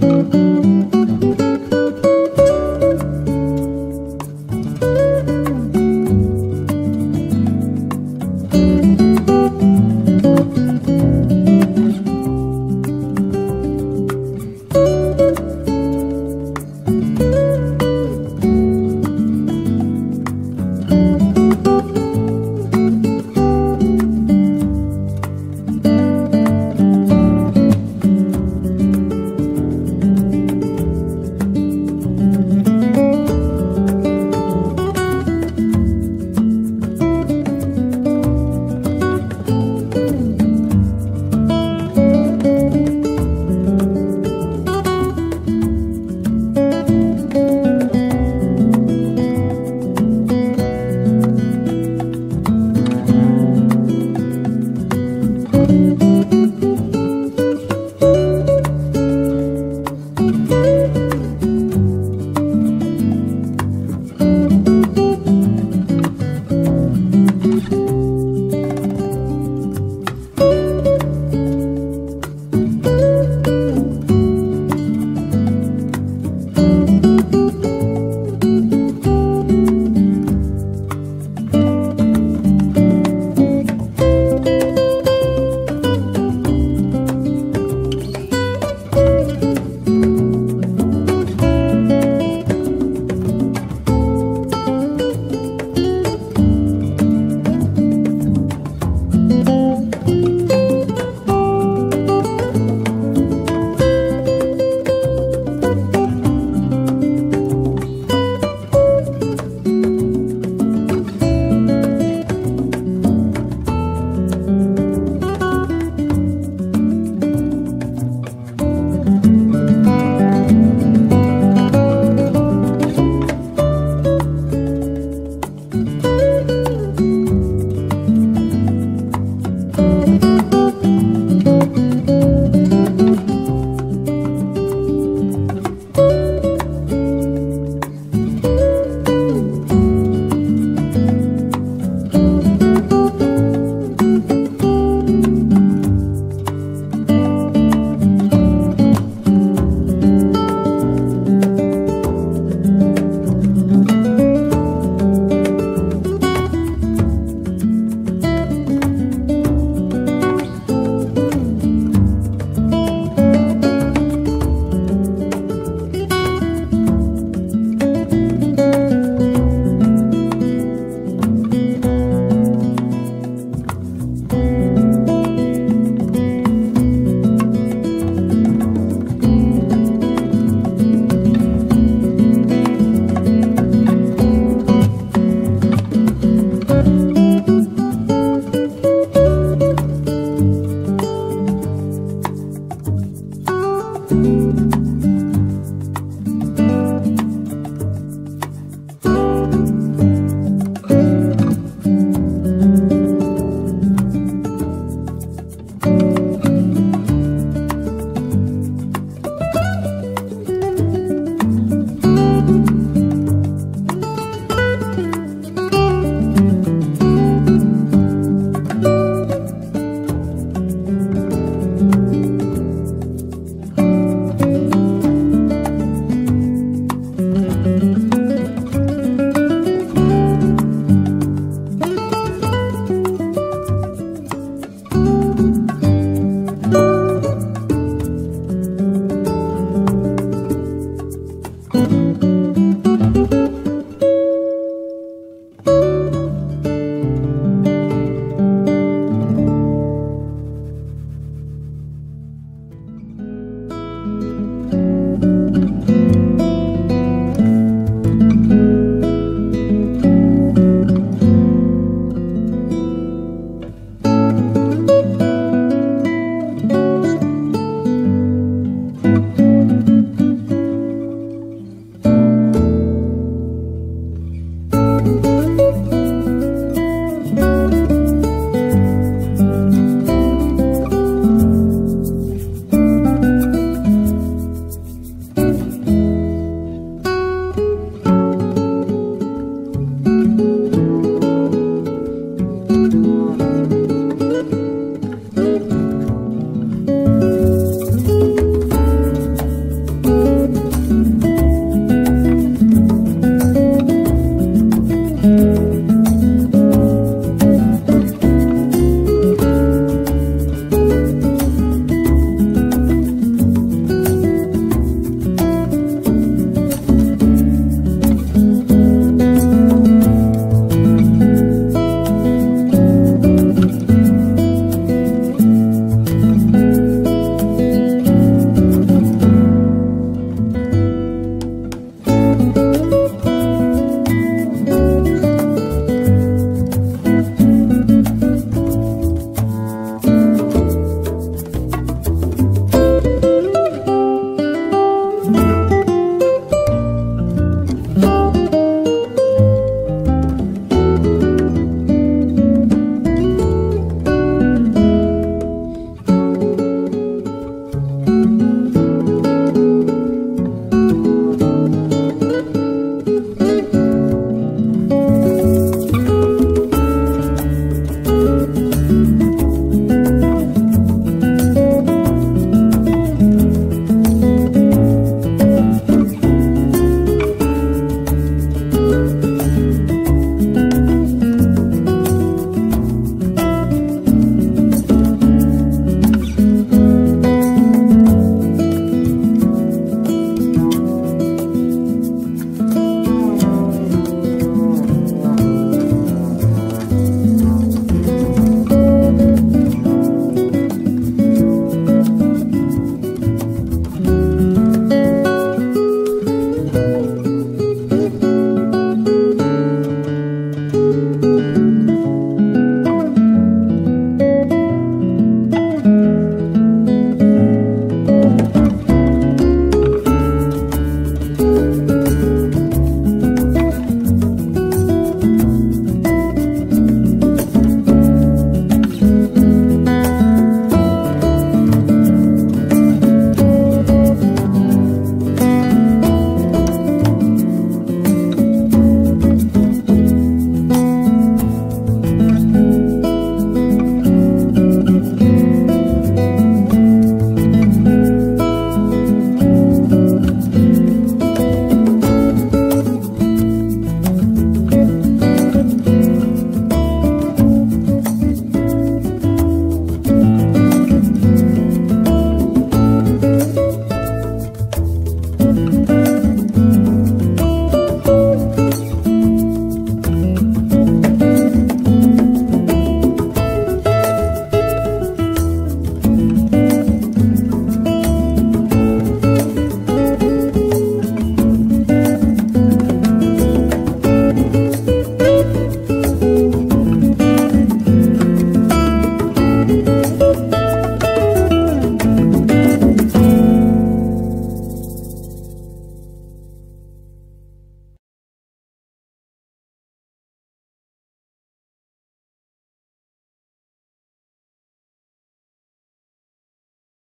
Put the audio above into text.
Música 嗯。